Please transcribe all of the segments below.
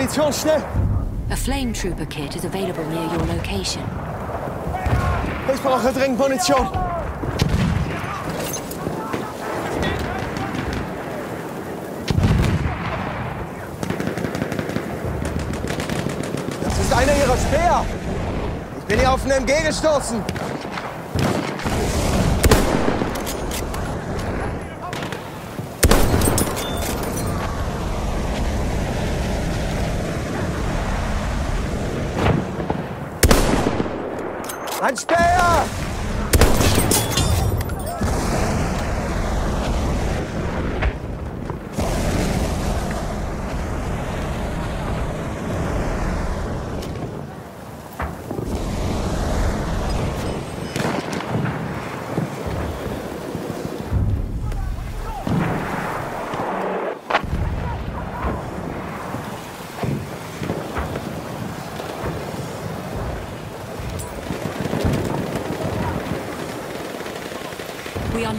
Munition, schnell! A flame trooper kit is available near your location. Ich brauche dringend Munition! Das ist einer ihrer Speer! Ich bin hier auf einen MG gestoßen! Ein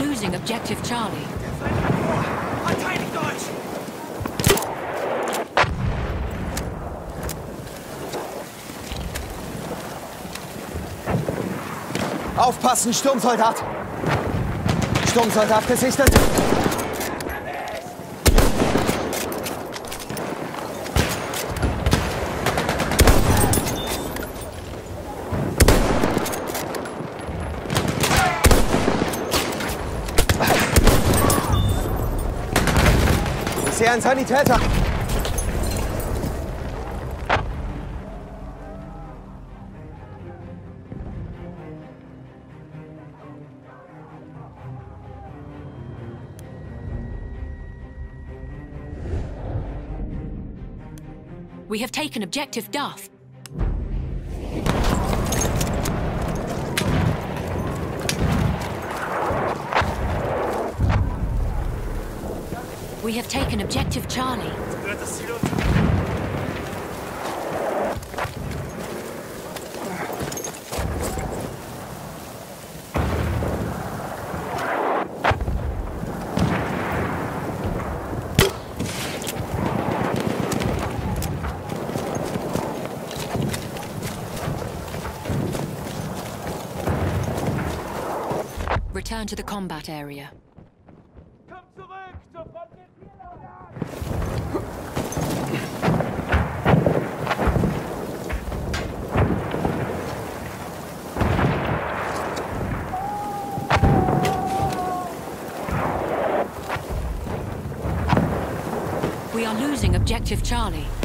losing objective Charlie. Aufpassen, Sturmsoldat! Sturmsoldat gesichtet! Sanitäter! We have taken objective Duff. We have taken objective Charlie. Return to the combat area. Are losing objective Charlie.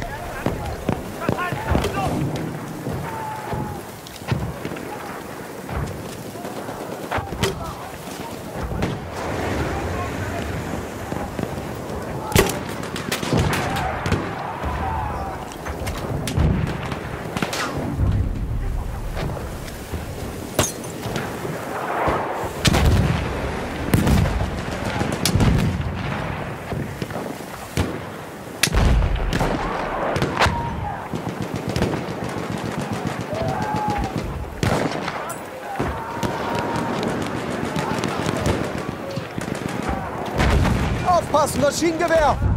das Maschinengewehr.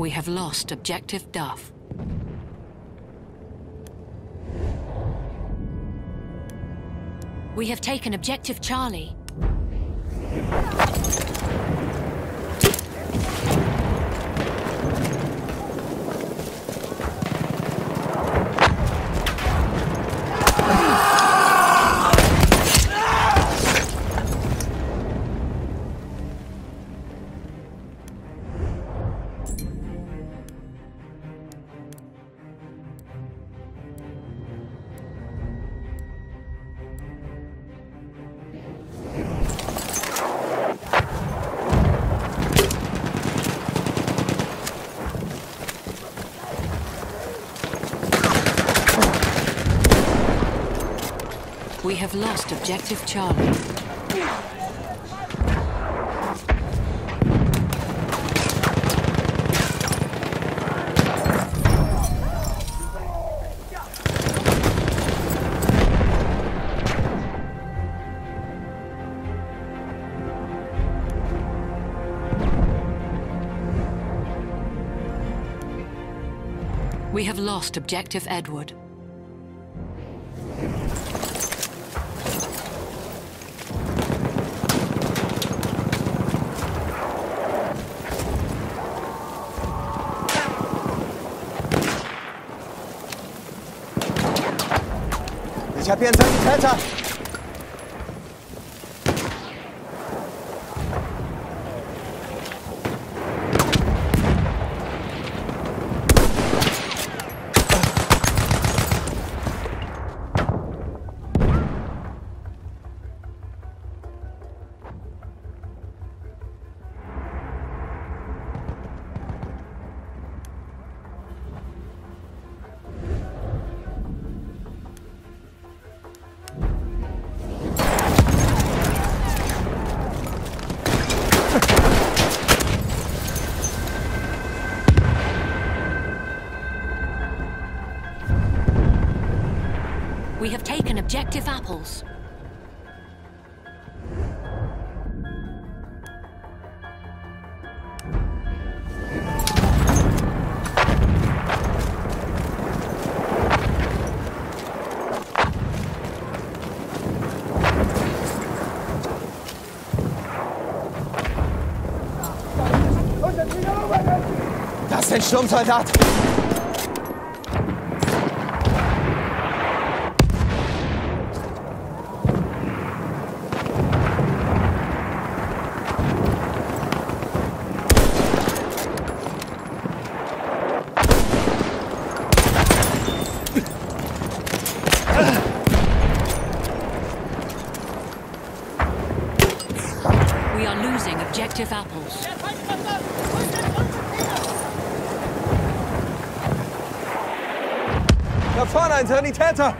We have lost objective Duff. We have taken objective Charlie. Have lost objective Charlie. We have lost objective Edward. 变成一个 objective apples. Das ist ein Sturmsoldat. We are losing objective apples. Da vorne ein Sanitäter.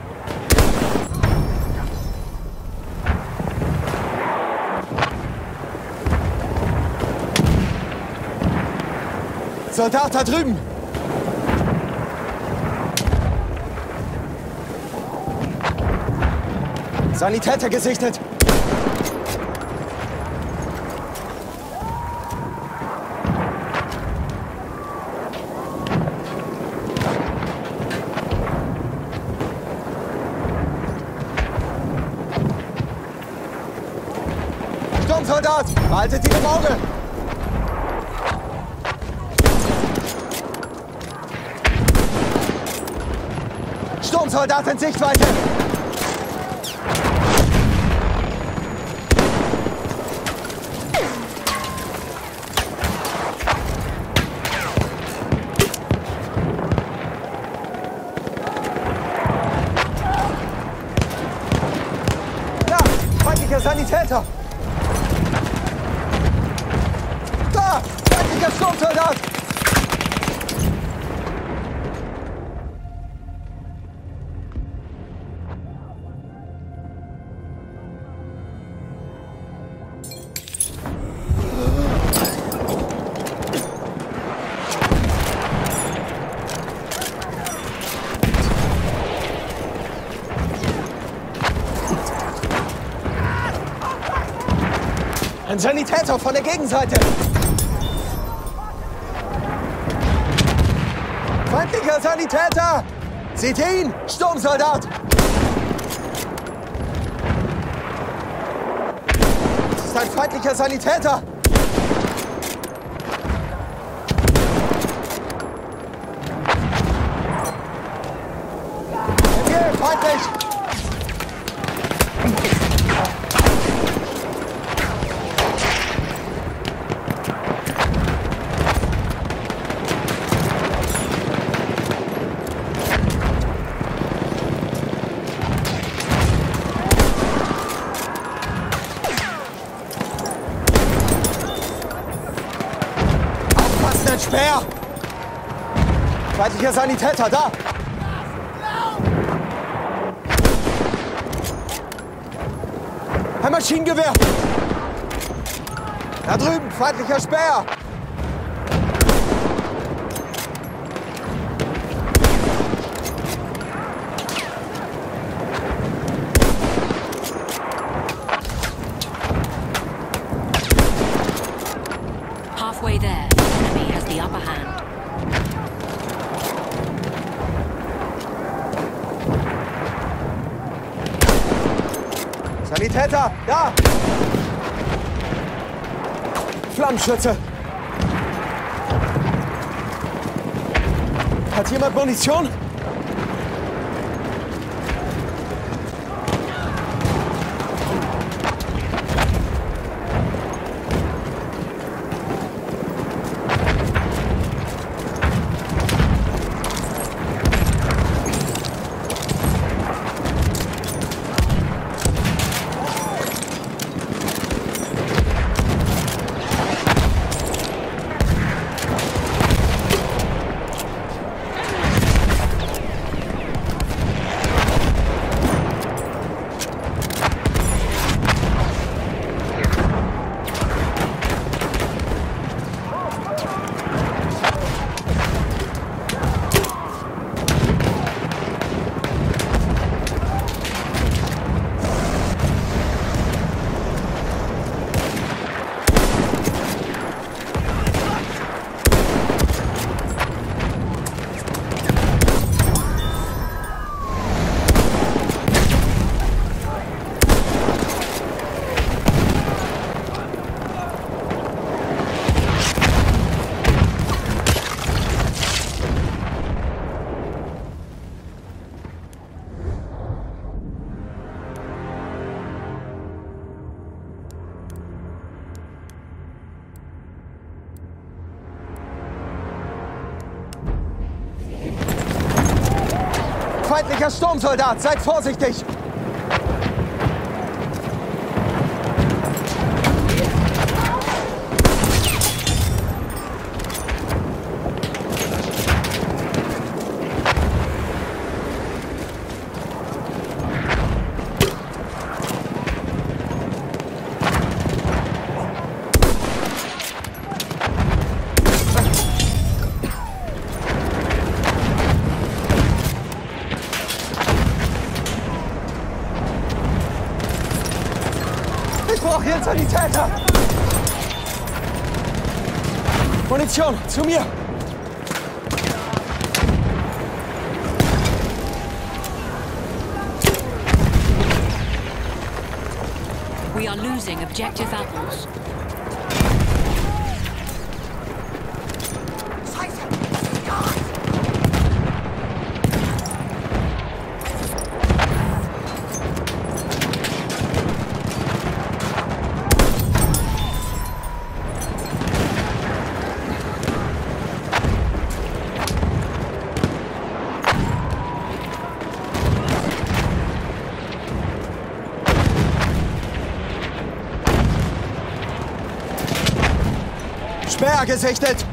Soldat da drüben. Sanitäter gesichtet. Sturmsoldat, behaltet ihn im Auge. Sturmsoldat in Sichtweite. Sanitäter von der Gegenseite. Feindlicher Sanitäter! Seht ihr ihn? Sturmsoldat! Das ist ein feindlicher Sanitäter! Hier, feindlich! Feindlicher Sanitäter, da! Ein Maschinengewehr! Da drüben, feindlicher Speer! Flammenschütze! Hat jemand Munition? Feindlicher Sturmsoldat, seid vorsichtig! Sanitäter! Munition, zu mir! We are losing objective apples. Sperr gesichtet!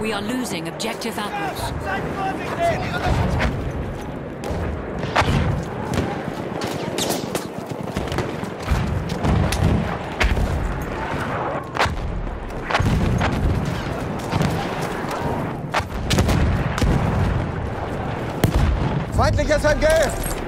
We are losing objective vorsichtig! Feindliches MG!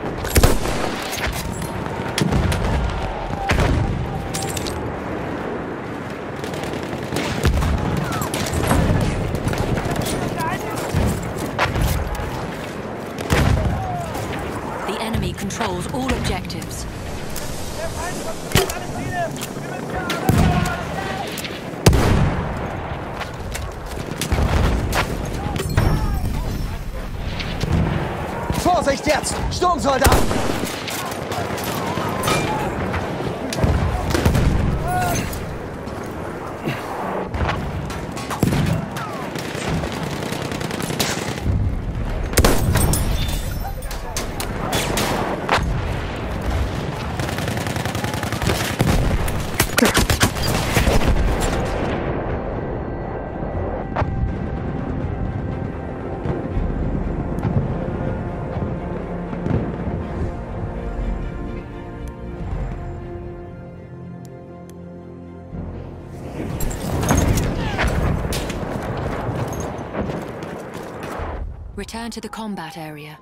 Achtung, Soldat! Return to the combat area.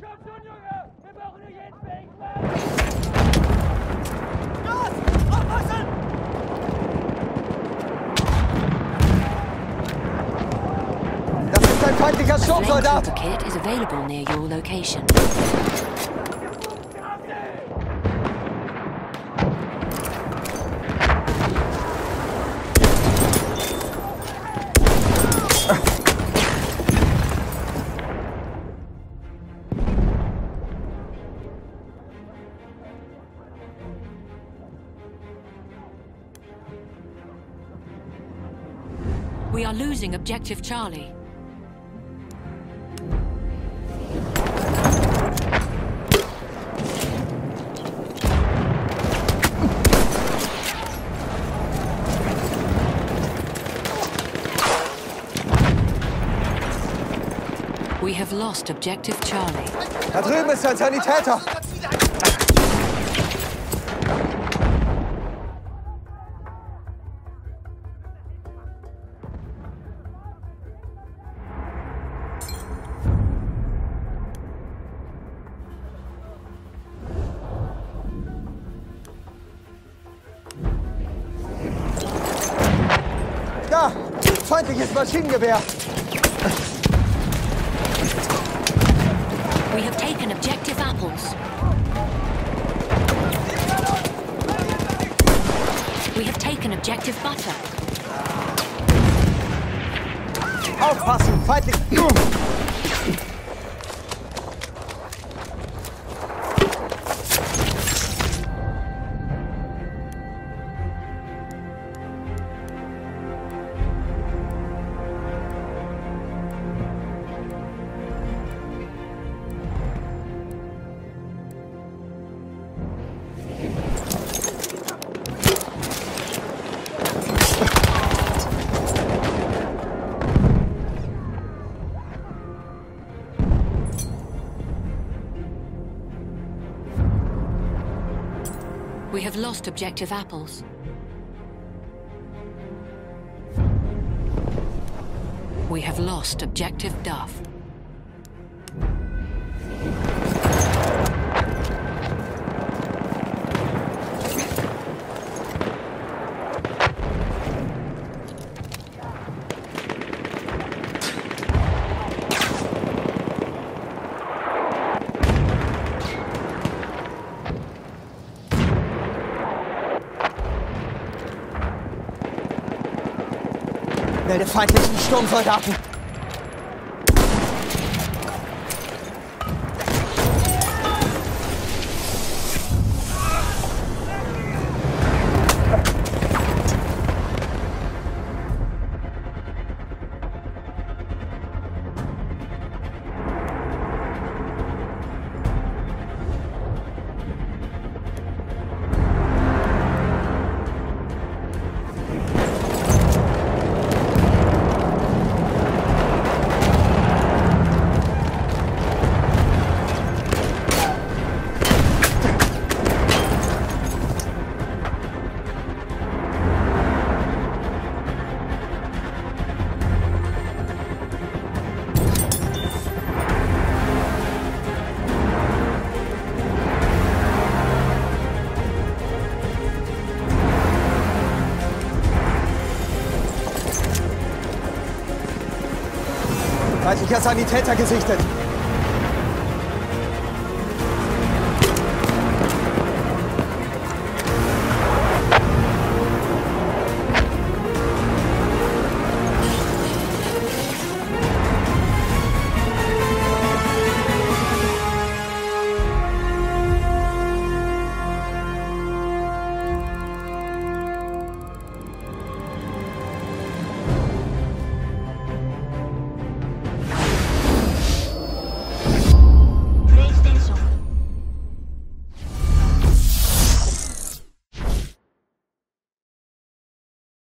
Komm schon, Junge! Wir brauchen nur jeden fähigen Mann! Los! Aufpassen! Das ist ein feindlicher Sturmsoldat! kit is available near your location. We are losing objective Charlie. We have lost objective Charlie. Da drüben ist ein Sanitäter! Feindliches Maschinengewehr! We have taken objective apples. We have taken objective butter. Aufpassen! Feindlich... lost objective apples. We have lost objective Duff. Angemeldefeindlichen Sturmsoldaten. Sanitäter gesichtet!